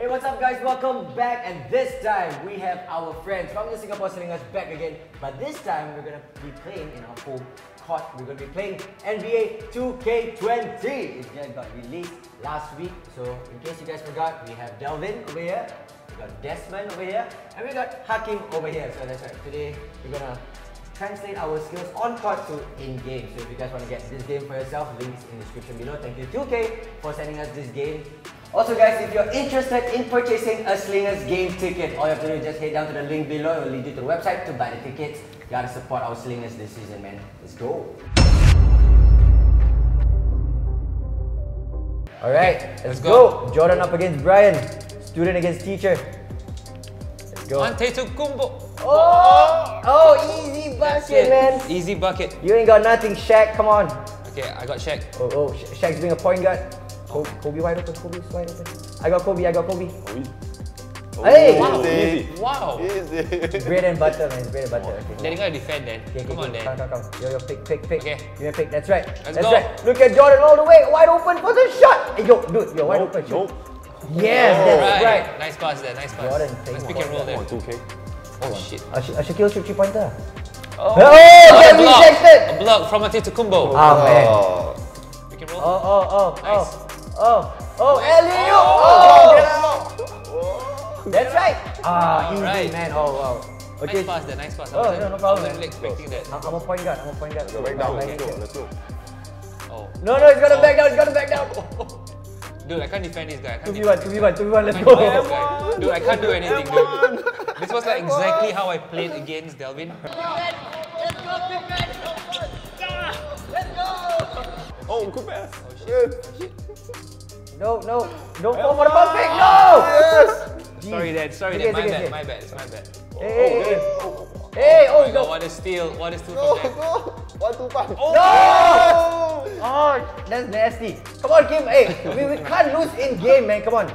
Hey, what's up, guys? Welcome back. And this time we have our friends from the Singapore Slingers back again. But this time we're gonna be playing in our home court. We're gonna be playing NBA 2K20. It just got released last week. So, in case you guys forgot, we have Delvin over here, we got Desmond over here, and we got Hakim over here. So that's right. Today we're gonna translate our skills on court to in-game. So if you guys want to get this game for yourself, links in the description below. Thank you 2K for sending us this game. Also guys, if you're interested in purchasing a Slingers game ticket, all you have to do is just head down to the link below. It will lead you to the website to buy the tickets. You gotta support our Slingers this season, man. Let's go. Alright, let's, let's go. go. Jordan up against Brian. Student against teacher. Let's go. Antetokounmpo. Oh! Oh, easy bucket, man. Easy bucket. You ain't got nothing, Shaq. Come on. Okay, I got Shaq. Oh, oh, Shaq's being a point guard. Kobe, Kobe wide open, Kobe's wide open. I got Kobe, I got Kobe. Oh, Hey! Wow. Easy. Wow. Easy. Bread and butter, man. It's bread and butter. Okay. Then you gotta defend then. Okay, Come okay, on okay. then. Come, come, come. Yo, yo, pick, pick, pick. Okay. Give me a pick. That's right. Let's That's go. right. Look at Jordan all the way, wide open for the shot. Hey, yo, dude, yo, wide open. Nope. Yes, that's right. Nice pass there, nice pass. Jordan, Let's pick and roll there. on, 2K. Oh shit. Ash- uh, Shaquille shoot three pointer. Oh. Oh, A get block. rejected. A block from Antetokounmpo. Ah, man. Oh. Pick and roll. Oh, oh, oh, Nice. oh, oh, oh, Elliot. Oh, Oh, get out. that's right. Ah, easy, Alright. man. Oh, wow. Okay. Nice pass there, nice pass. Oh, no, no problem, I man. wasn't expecting that. I'm I'm a point guard. I'm a point guard. Go back down. Let's go. Let's go. Oh. No, no, it's gonna Oh. back down. It's gonna back down. Dude, I can't defend this guy. I can't 2v1, defend 2v1, 2v1, let's go. can't defend this guy. Dude, I can't do anything, dude. This was like exactly how I played against Delvin. Oh, good pass. shit. No, no, don't fall for the bump pick, no! Yes! Jeez. Sorry, Dad, sorry, Dad. My bad, my bad, it's my bad. Hey, oh, hey, hey, oh, oh no. What a steal, what a steal no, from No, one, two, five. Oh, no! Oh, that's nasty. Come on, Kim, hey, we, we can't lose in game, man, come on.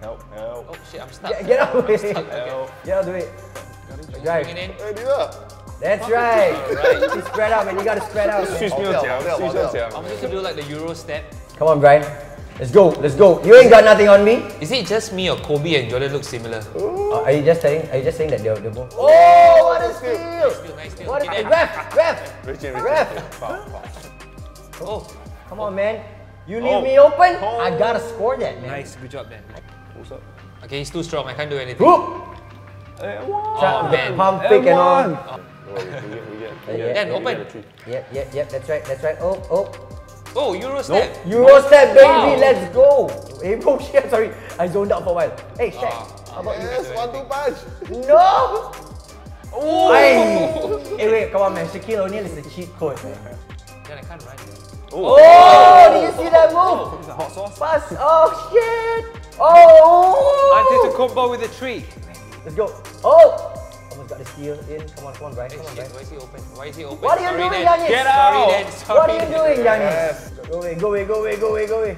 Help, help. Oh shit, I'm stuck. Get, get out of the way. Stuck, okay. Get out of the way. Right. Bring it in. Hey, yeah. That's right. right. you spread out, man. You gotta spread out. Man. I'm going to do like the Euro step. Come on, Brian. Let's go. Let's go. You ain't got nothing on me. Is it just me or Kobe and Jordan look similar? Uh, are you just saying? Are you just saying that they're, they're both? Oh, what a steal! Steal, nice steal. What? A, then. ref, ref. Richie, Ref. Richie. Foul, foul. Oh, Come on, man. You leave Oh. me open. Oh. I gotta score that, man. nice. Good job, then. What's up? Okay, he's too strong. I can't do anything. Whoop. Hey. Oh, man. Pump fake and all. one. Oh, we get, we get, we get, Yeah, Then open. get a three. Yep, yep, yep. That's right. That's right. Oh, oh. Oh, Euro step. Euro step, baby. Wow. Let's go. Hey, oh shit. Sorry, I zoned out for a while. Hey, Shaq. Ah, how about you? Yes, one, two, punch. No. Hey. hey, wait. Come on, man. Shaquille O'Neal is the cheat code, man. Then I can't run. Oh, did you see that move? It's a hot sauce. Pass. Oh shit. Oh. Antetokounmpo with a tree. Let's go. Oh. Almost got the steal in. Come on, come on, Brian. Hey, Come on, Brian. why is he open? Why is he open? What are you Sorry, doing, Dad. Giannis? Get Sorry, out. Dad. Sorry. What are you doing, Giannis? Yes. Go away, go away, go away, go away, go away.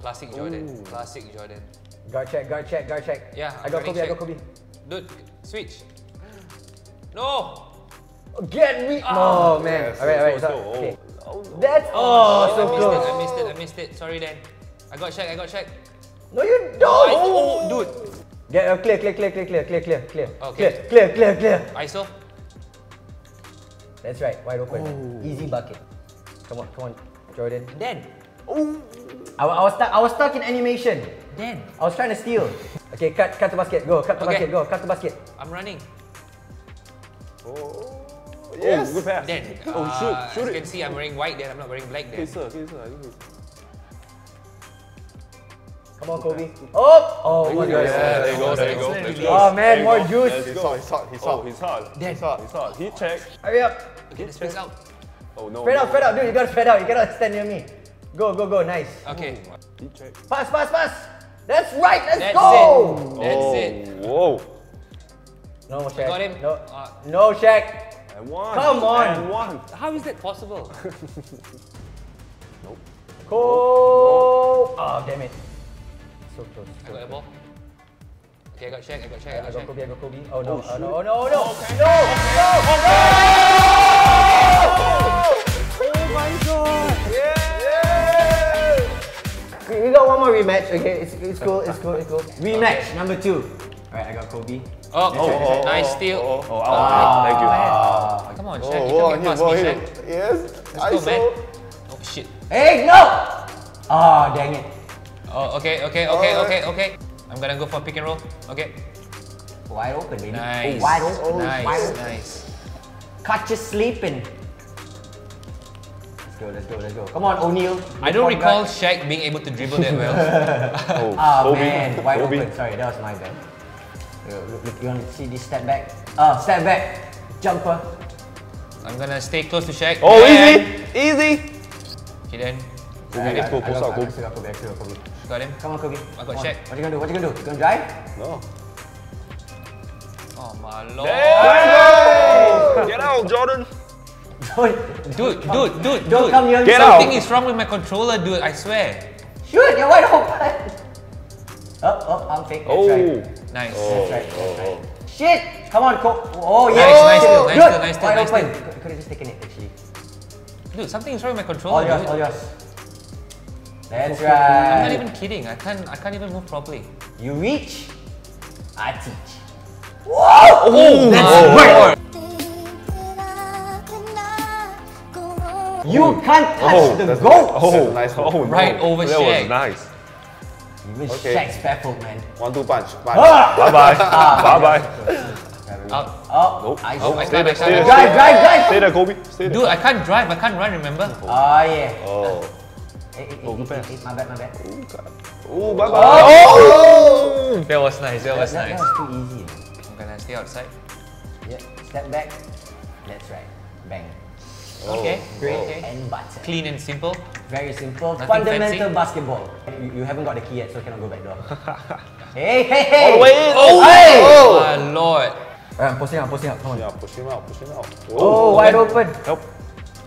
Classic Jordan. Classic Jordan. Guard check, guard check, guard check. Yeah, I I'm got running Kobe, I got Kobe. Dude, switch. No. Get me! Ah. oh man. Yes, alright, alright. so, So, so, okay. oh. Oh, That's Oh, oh, shit, so I missed close. it. I missed it. I missed it. Sorry, Dan. I got check. I got check. No, you don't. oh, dude. Get uh, clear, clear, clear, clear, clear, clear, clear, clear, Okay. clear, clear, clear, clear. ISO. That's right, wide open. Easy bucket. Come on, come on, Jordan. Dan. I, I was stuck. I was stuck in animation. Dan. I was trying to steal. Okay, cut, cut the basket. Go, cut the Okay. basket. Go, cut the basket. I'm running. Oh. Yes. Oh, good pass. Dan. Oh, uh, shoot, As shoot you can see, I'm wearing white. Dan. I'm not wearing black. Okay, sir. Okay, sir. I think it's- Come on, Kobe. Oh, oh my Yeah, God. there you go, there you go. Excellent Let's go. Oh, man, more juice. Let's go. He's hot, he's hot, he's hot. Damn. He's hot, he's hot. He checked. Hurry up. Okay, let's press out. Oh no. Spread out, no. spread out, dude. You gotta spread out. You cannot stand near me. Go, go, go. Nice. Okay. He checked. Pass, pass, pass. That's right. Let's That's go. it. That's oh, it. Whoa. No, Shaq. got him. No, Uh, no, Shaq. And one. Come on. And one. How is that possible? Nope. Go. Oh, damn it. So close. I got the ball. Okay, I got check. I got check. I I got got. Kobe, I got Kobe. Oh no, Oh, oh, no, oh no, oh no, oh, Okay. no, no, Oh my god. Yeah. We, we got one more rematch. Okay, it's, it's cool. It's cool. It's cool. Rematch number two. All right, I got Kobe. Oh, That's right, that's right. nice steal. Oh, oh, oh, ah, ah, thank you. Ah, Come on, Shaq. Oh, you can here, pass whoa, me. Shaq. Yes, Let's I go, man. Oh shit. Hey, no! Oh, dang it. Oh, okay, okay, okay, Oh, okay, okay. I'm gonna go for pick and roll. Okay. Wide open, baby. Nice. Oh, wide open. Nice, Wide open. nice. Caught you sleeping. Let's go, let's go, let's go. Come on, O'Neal. I don't recall guard. Shaq being able to dribble that well. Oh, Kobe. man. Wide Kobe. open. Sorry, that was my bad. Look, look, look, you want to see this step back? Ah, step back. Jumper. I'm gonna stay close to Shaq. Oh, And- easy, easy. Okay then. Kobe, let's I- go, I post got- out, Kobe. I still got Kobe. I still got Kobe. Got him. Come on, Kobe. I got Come on. Shaq. What you gonna do? What you gonna do? You gonna drive? No. Oh my lord. Get out, Jordan. Don't, Dude, dude, dude, don't dude. come near. Get Something out. is wrong with my controller, dude. I swear. Shoot, you're wide open. Up, up, I'm fake. That's Oh. right. Nice. Oh, That's right, that's oh, right. oh. oh. Shit! Come on, Ko. Oh, Nice, yeah. nice steal, nice Good. steal, nice steal, Wide nice open. steal. Could have just taken it, actually. Dude, something is wrong with my controller. All yours, dude. all yours. That's right. I'm not even kidding. I can't. I can't even move properly. You reach, I teach. Whoa! Oh, That's right. Oh, You can't touch Oh, the that's goal. Oh, nice. Oh, no. Right over That Shaq. was nice. Even Okay. Shaq's baffled, man. One, two punch. punch. Ah! Bye bye. bye bye. Out. Oh, Nope. I Nope. I. Stay can't, there. I Stay can't. there. Drive, drive, drive. Stay there, Kobe. Stay there. Dude, I can't drive. I can't run. Remember? Oh, yeah. Oh. Hey, hey, Oh, good pass. hey, my bad, my bad. Oh, bye bye. Oh. oh, oh, oh! That was nice. That was that, nice. that was too easy. I'm gonna stay outside. Yeah, step back. That's right. Bang. Okay. Bread Okay. and butter. Clean and simple. Very simple. Nothing Fundamental fancy. basketball. You, you haven't got the key yet, so cannot go back door. hey, hey, hey! All the way in. Oh, hey! Oh. My lord. Alright, I'm posting out, posting out. Come on. Yeah, push him out. Push him out. Oh, wide open. Help.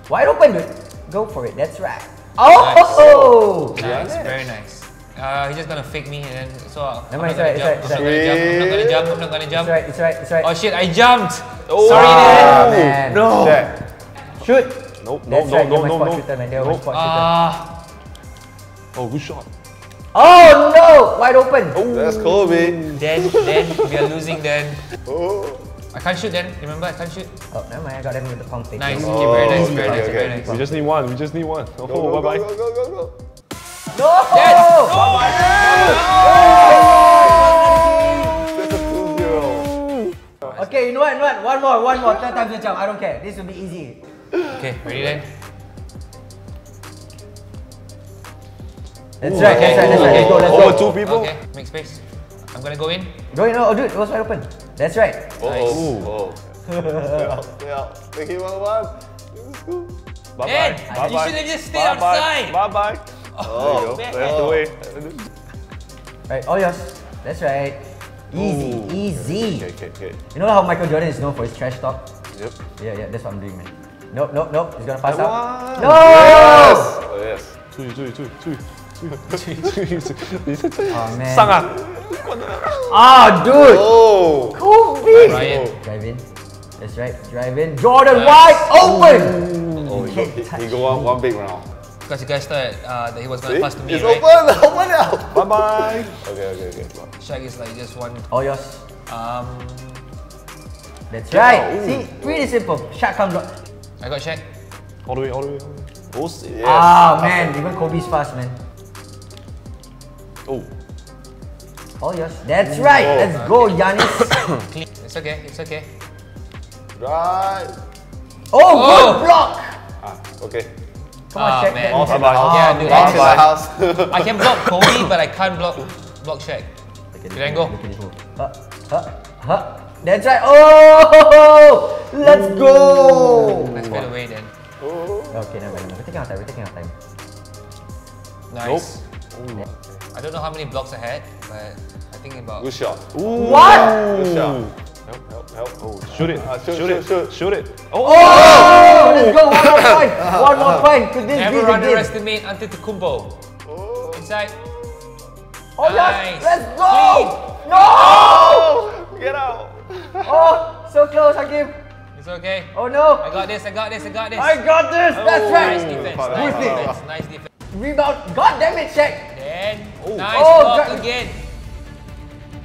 Wide open, dude. Go for it. That's right. Oh! Nice. Very nice. Uh, he's just gonna fake me and then so I'm Never not mind, gonna it's jump. I'm it's not right, gonna jump. I'm not gonna jump. I'm not gonna It's jump. right, it's right, it's right. Oh shit! I jumped. Oh. Sorry, Ah, Dylan. man. No. Shaq. Shoot. Nope, no, That's no, right, no, you're my no, spot no. shooter, man. You're Nope. spot shooter. Ah. Oh, good shot. Oh no! Wide open. That's Kobe. then then we are losing. Then Oh. I can't shoot. Then remember I can't shoot. Oh, never mind. I got them with the pump fake. Nice. Oh. Okay, very nice. okay, Very nice. okay, Very nice. We just need one. We just need one. Oh, go, bye bye. go, go, go, go. No! Yes. That's a 2-0. Okay, you know what? You know what? One more, one more. Third time's a jump. I don't care. This will be easy. Okay, ready then? That's right. That's right. That's right. Let's go. Let's Over go. two people. Okay, make space. I'm gonna go in. Go in. Oh, dude, it was wide open. That's right. Oh, nice. oh, oh. stay out, stay out. Bye bye. Ed, bye you should have just stayed bye outside. Bye bye. Oh, there you go. That's the oh. way. Right, all yours. That's right. Easy, Ooh. easy. Okay, okay, okay. You know how Michael Jordan is known for his trash talk? Yep. Yeah, yeah, that's what I'm doing, man. Nope, nope, nope. He's gonna pass out. Won. No! Yes! Oh, yes. 注意注意注意注意注意注意注意！你这这上啊！Ah, dude. Oh. Kobe. Ryan. Drive in. That's right. Drive in. Jordan wide open. Oh, he, he, he go one, one big round. Because you guys thought uh, that he was gonna pass to me, it's right? open. Open now. Bye bye. Okay, okay, okay. Shaq is like just one. All yours. Um, That's right. See, pretty simple. Shot come block. I got Shaq. All the way, all the way. Oh, yes. Ah man, even Kobe's fast, man. Oh. All yours. That's right. Oh. Let's go, Giannis. Clean. It's okay. It's okay. Right. oh, Oh. good block. Ah, okay. Come on, check man. that. Bye bye. Yeah, dude. Back my house. I can block Kobe, but I can't block block Shaq. Look at Did I this go? move, Look at this move. Huh, huh, huh. That's right. Oh, let's go. Let's fade away then. Okay, never mind. We're taking our time. We're taking our time. Nice. Ooh. I don't know how many blocks I had, but I think about. Good shot. Ooh. What? Good shot. Help, help, help. Oh, shoot it. Ah, shoot, shoot, it. shoot, shoot. Shoot it. Oh. Oh, let's go. One more point. One more point. Could this Never be the game? underestimate Antetokounmpo. Oh. Inside. Oh, yes. Let's go. Clean. No. Get out. Oh, so close, Hakim. It's okay. Oh no. I got this. I got this. I got this. I got this. That's Nice defense. Nice defense. Nice defense. Rebound. God damn it, Shaq. Damn And Oh. nice Oh, block God. again.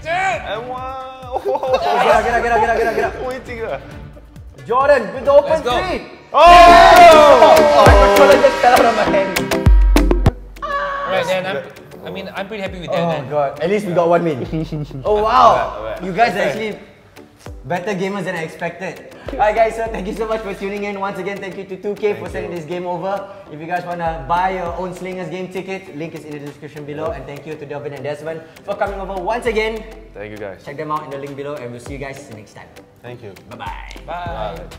And one. Wow. Get up, get up, get up, get up, get up, get up. Waiting lah. Jordan with the open Let's go. three. Oh! oh my controller just fell out of my hand. Right then, I'm, I mean, I'm pretty happy with that. Oh man. god, at least we got one win. oh wow, Alright, alright. you guys are actually better gamers than I expected. Alright guys, so thank you so much for tuning in. Once again, thank you to 2K for sending this game over. If you guys wanna buy your own Slingers game ticket, link is in the description below. And thank you to Delvin and Desmond for coming over once again. Thank you guys. Check them out in the link below and we'll see you guys next time. Thank you. Bye bye. Bye. Bye.